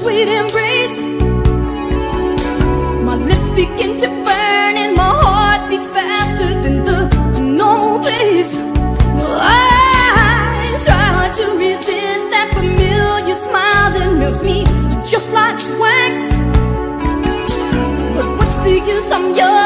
sweet embrace. My lips begin to burn and my heart beats faster than the normal pace I try hard to resist that familiar smile that melts me just like wax. But what's the use, I'm yours.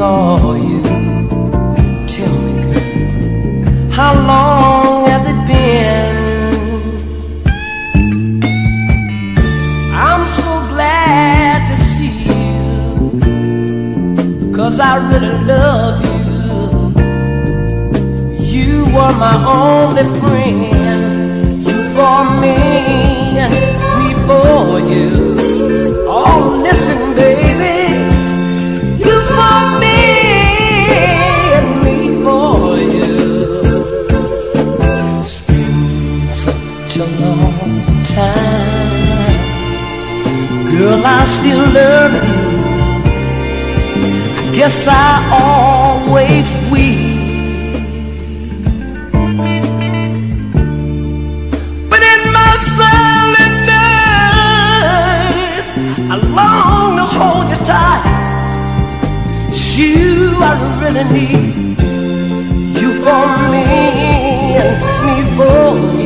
saw you. Well, I still love you. I guess I always will. But in my silent nights, I long to hold you tight. It's you I really need. You for me and me for you.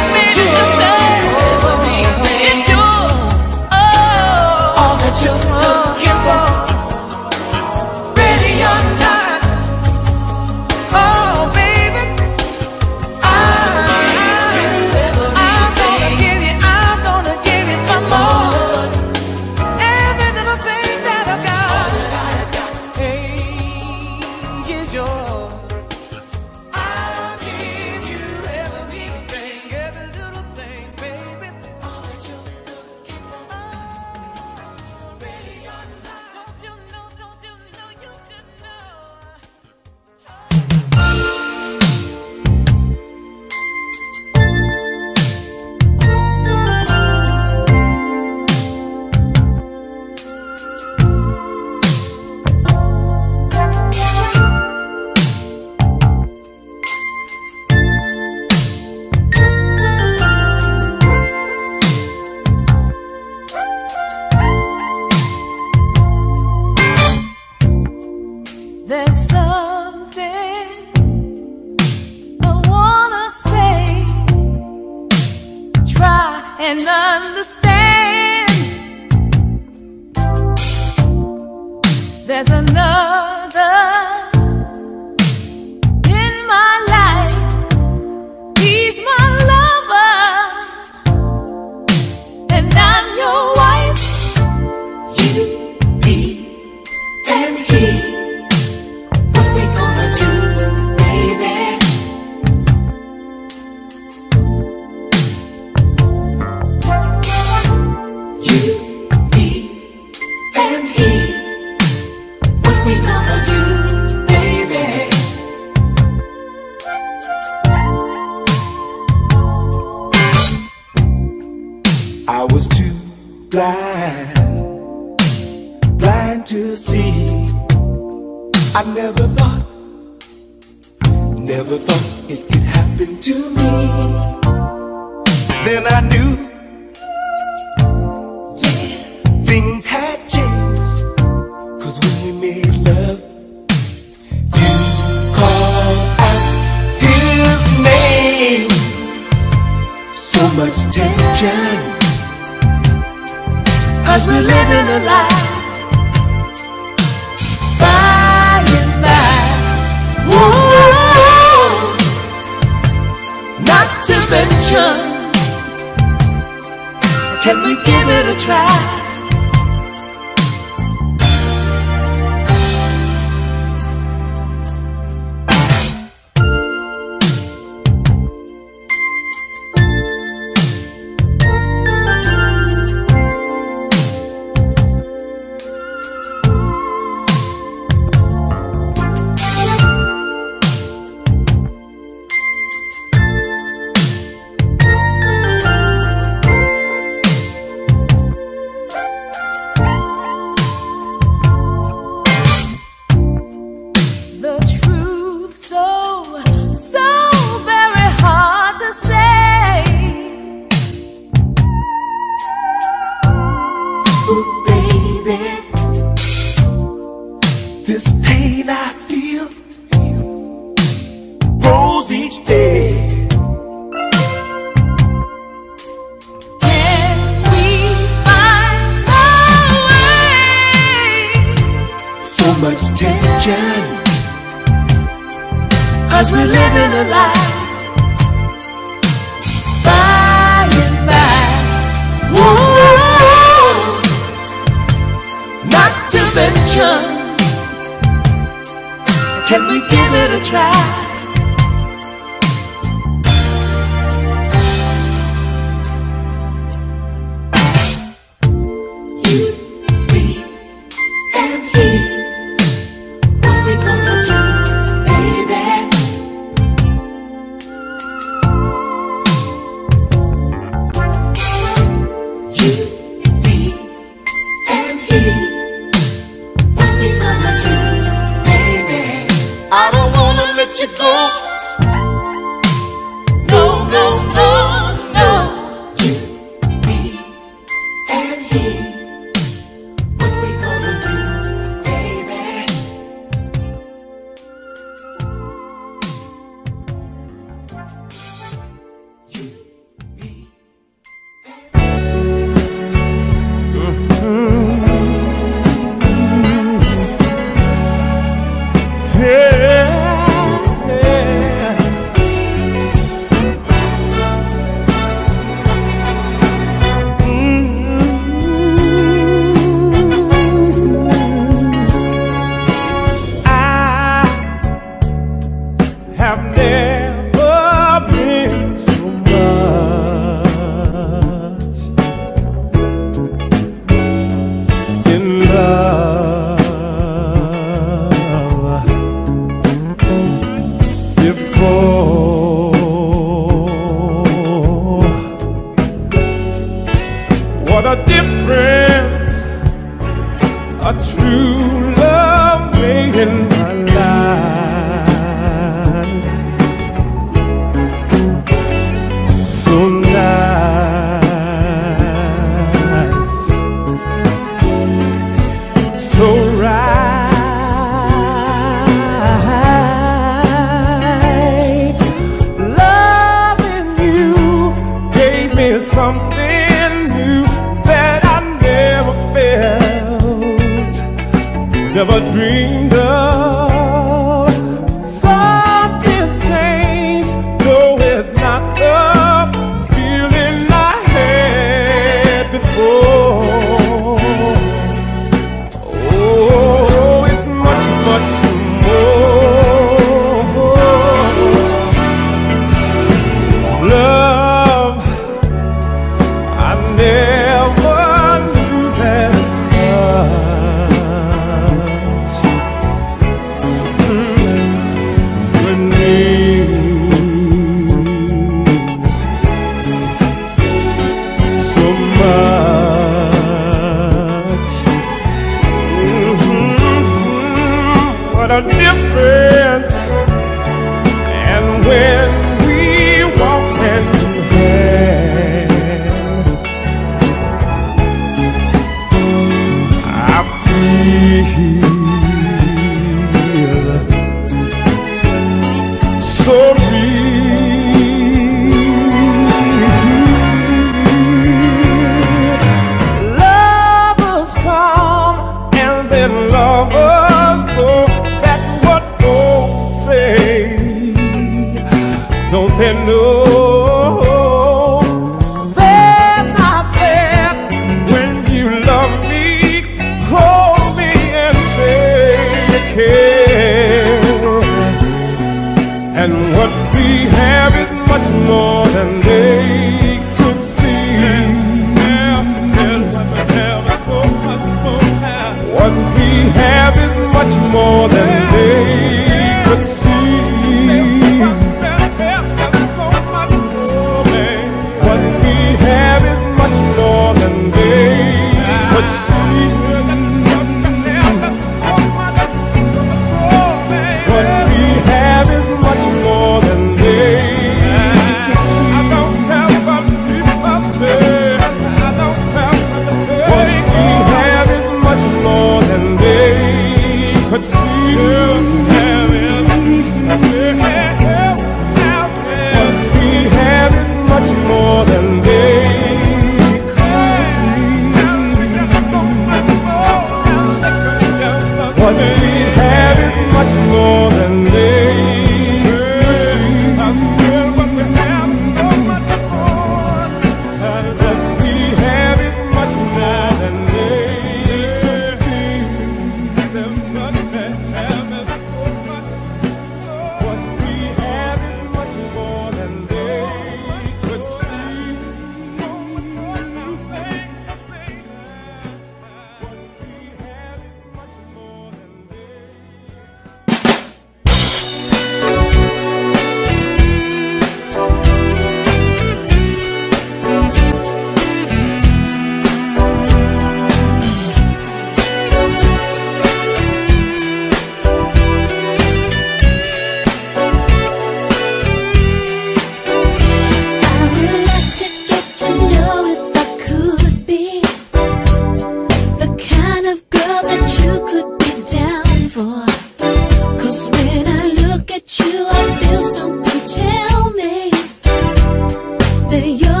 the young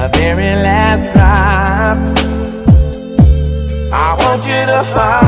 the very last drop. I want you to holler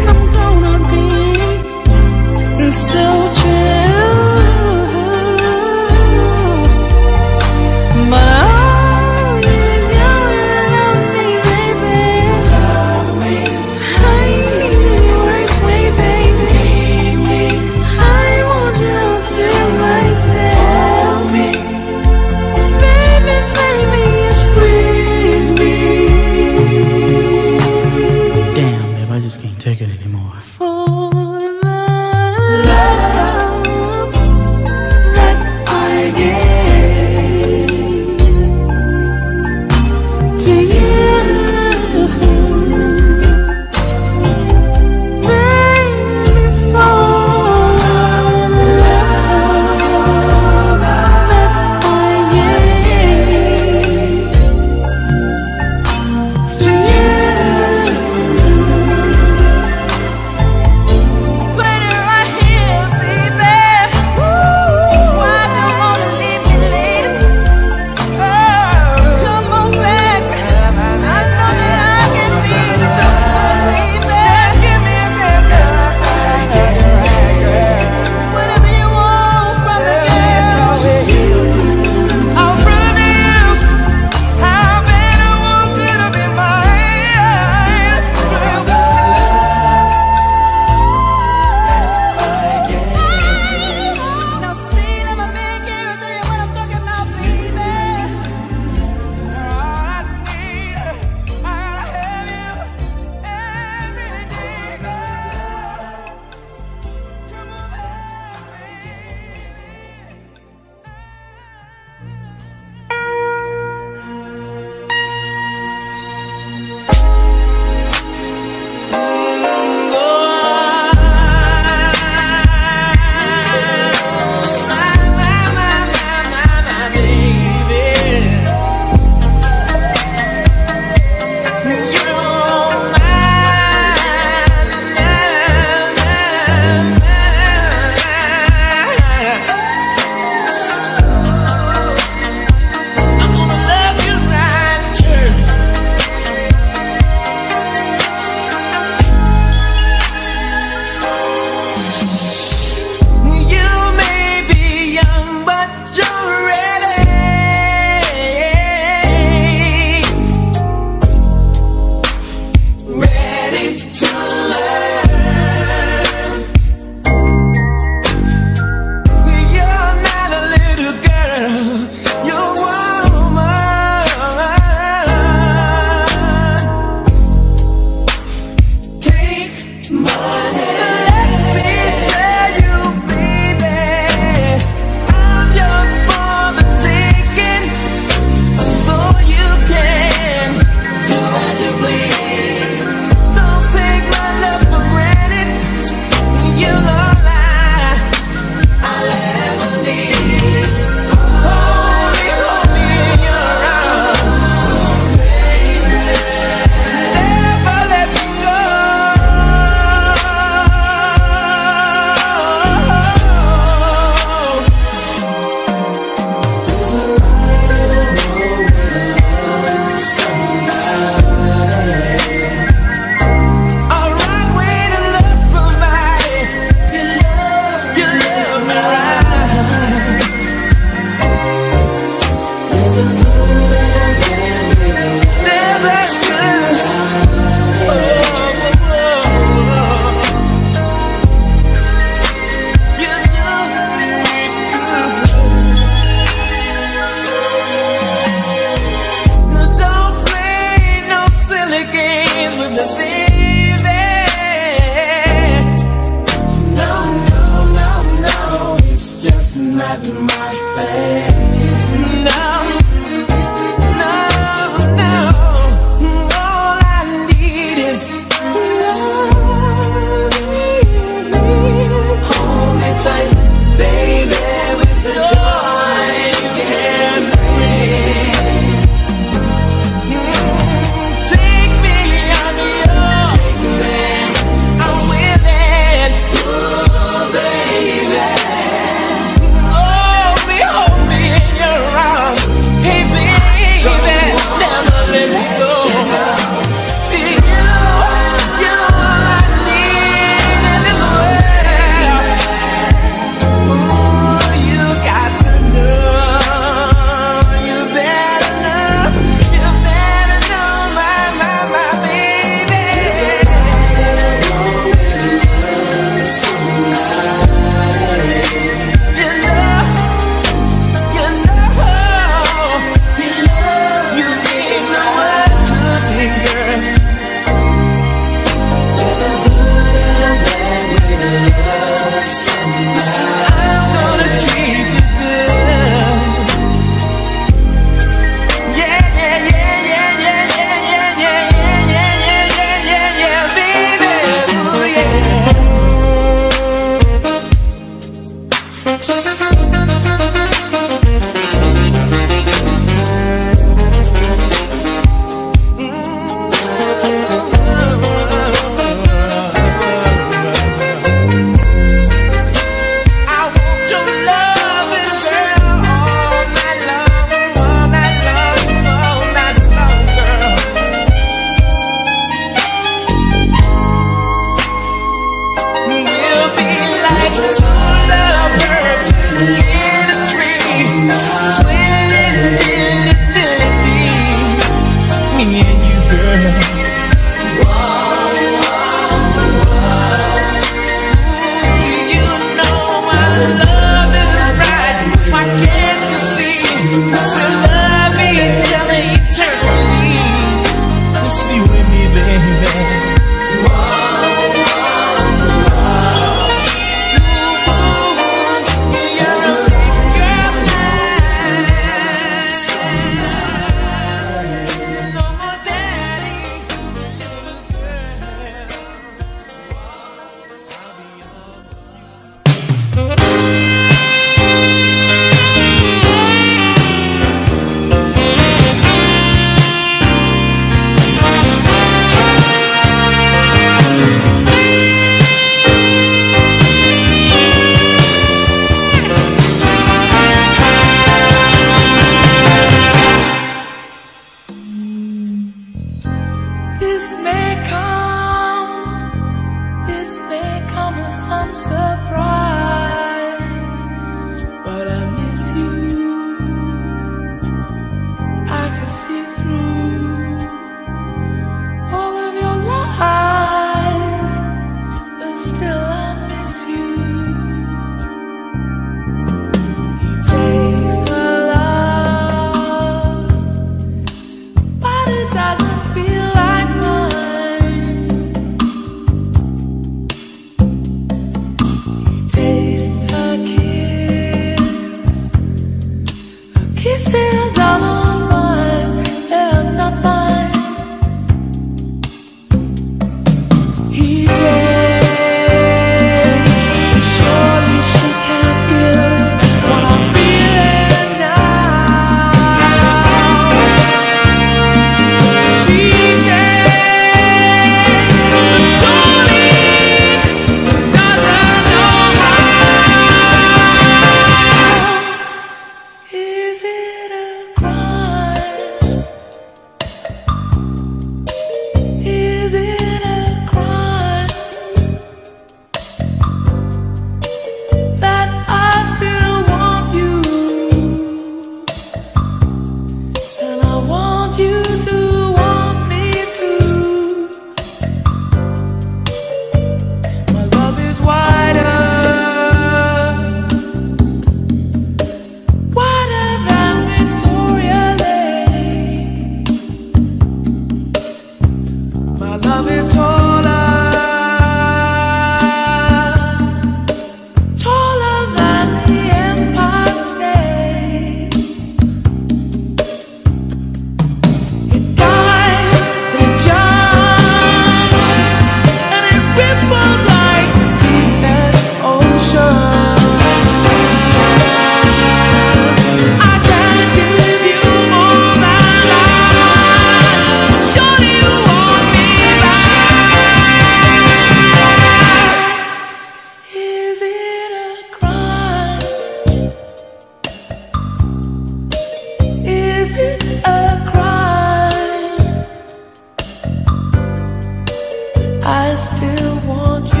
I still want you.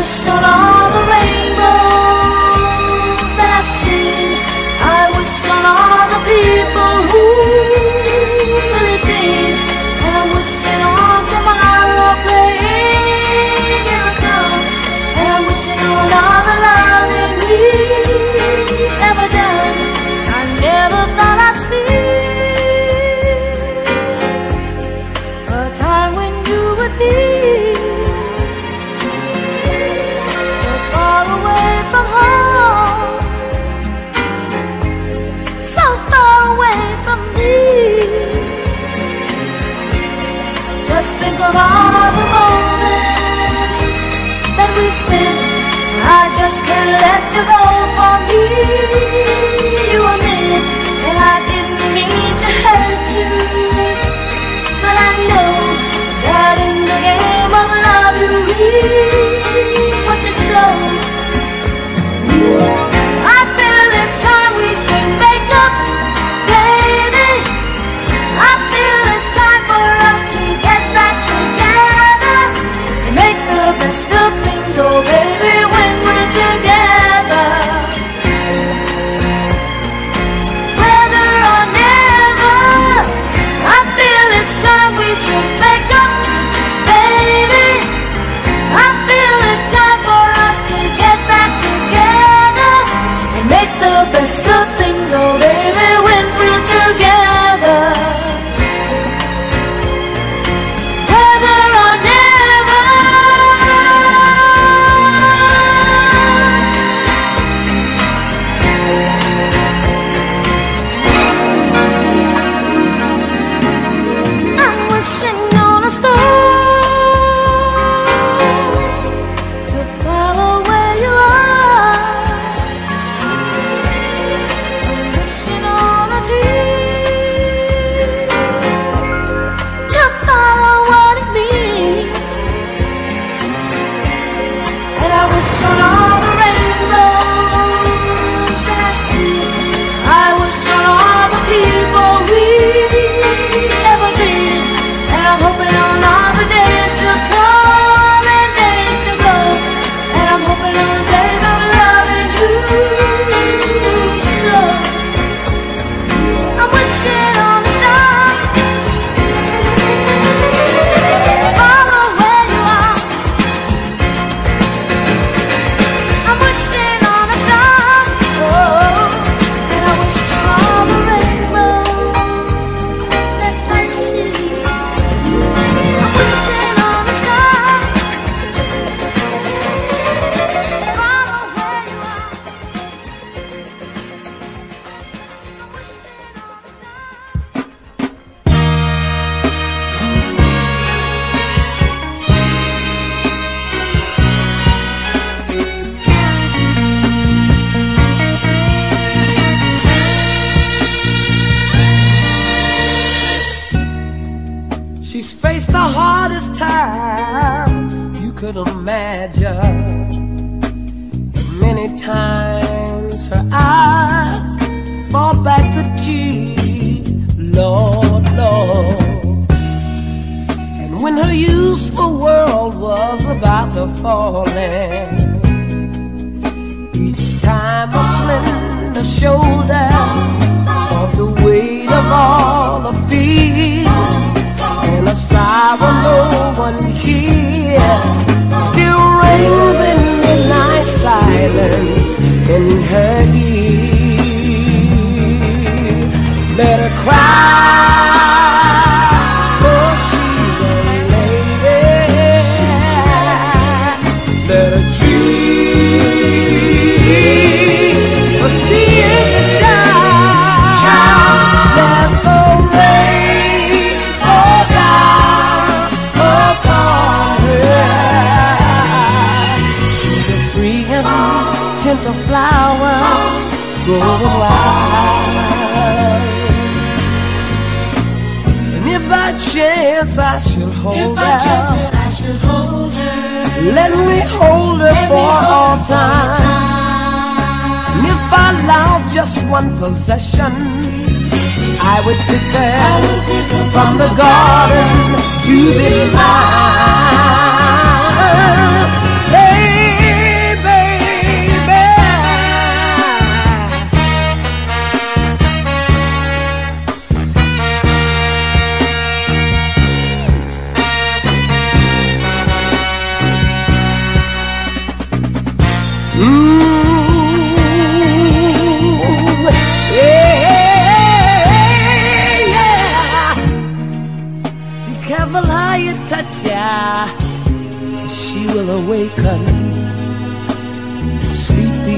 And I wish and let you go for me. You admit that I didn't mean to hurt you, but I know that in the game of love you really.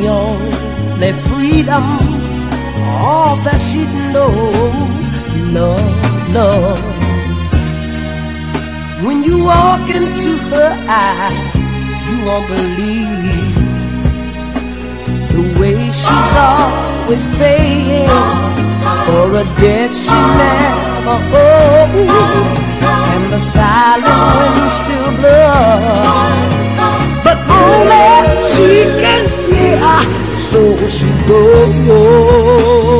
the only freedom, all that she knows, love, love. When you walk into her eyes, you won't believe the way she's always paying for a debt she never owed, and the silent wind still blows. Only she can hear, so she goes.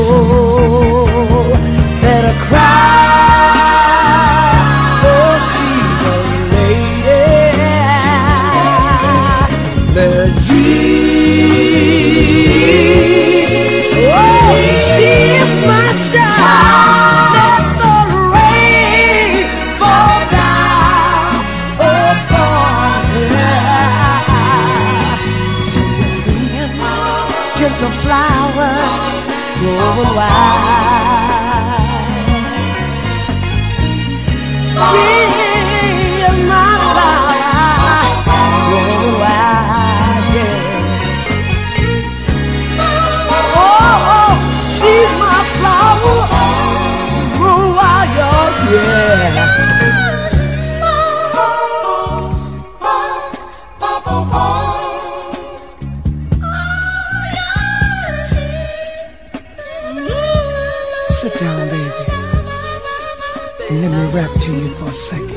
A second.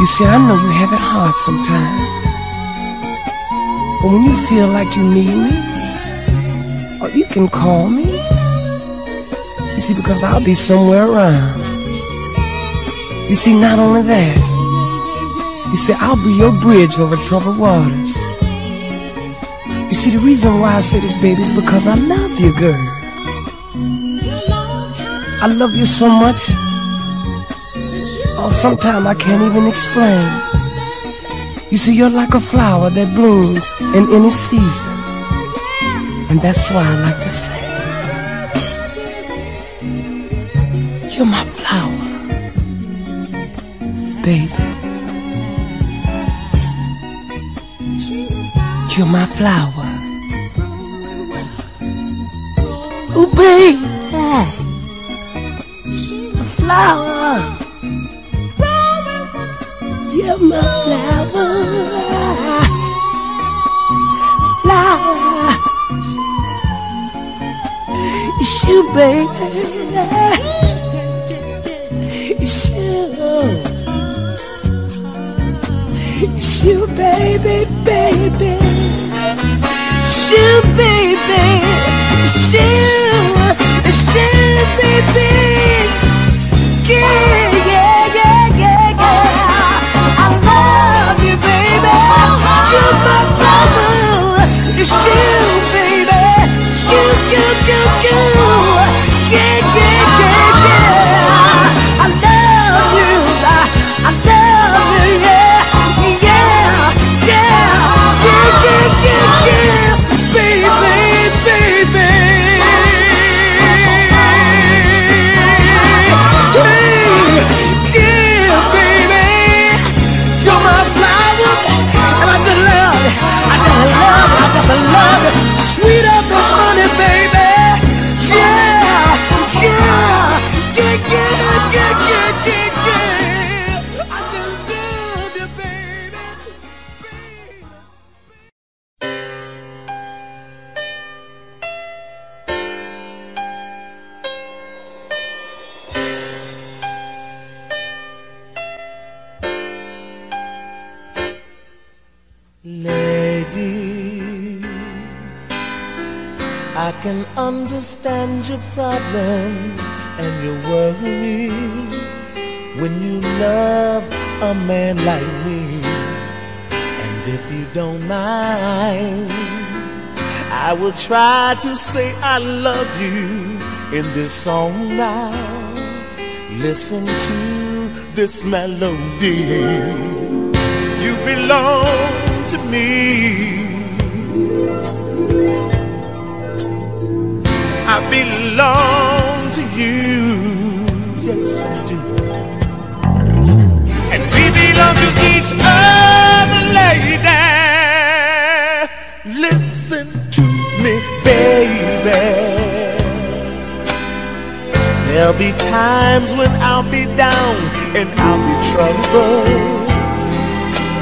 You see, I know you have it hard sometimes. But when you feel like you need me, or you can call me. You see, because I'll be somewhere around. You see, not only that, you see, I'll be your bridge over troubled waters. You see, the reason why I say this, baby, is because I love you, girl. I love you so much. Sometimes I can't even explain. You see, you're like a flower that blooms in any season. And that's why I like to say, You're my flower, baby. You're my flower. Ooh, baby. You, baby. It's you, baby, baby. You, baby. It's you, baby. Your problems and your worries when you love a man like me. And if you don't mind, I will try to say I love you in this song now. Listen to this melody. You belong to me. I belong to you. Yes, I do. And we belong to each other, lady. Listen to me, baby. There'll be times when I'll be down and I'll be troubled.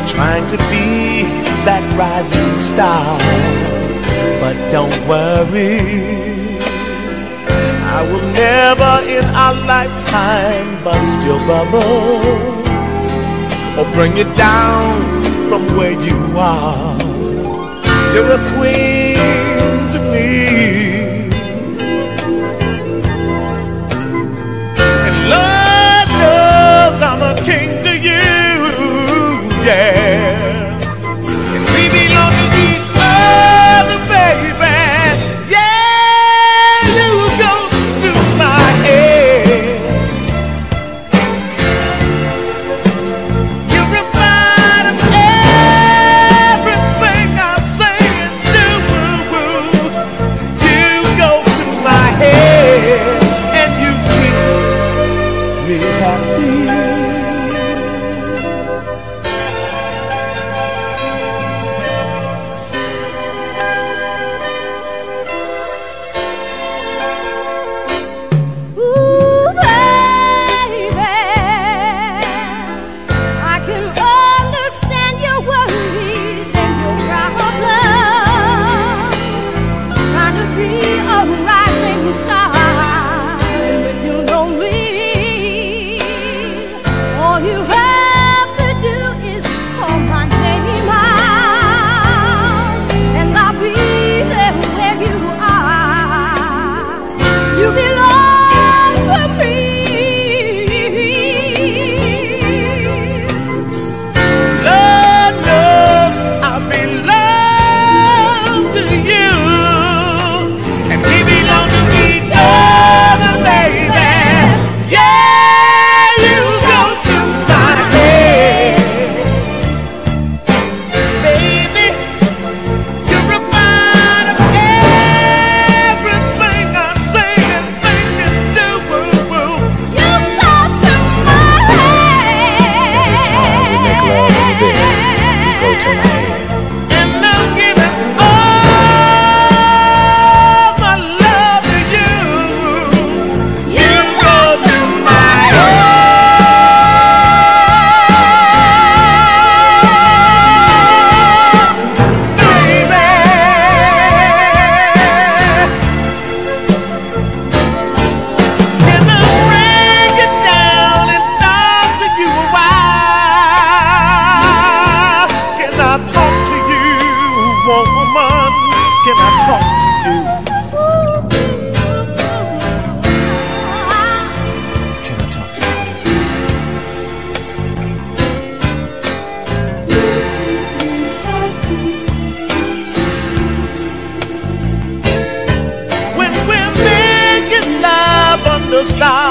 Trying to be that rising star. But don't worry I will never in our lifetime bust your bubble or bring you down from where you are. You're a queen to me. gostar.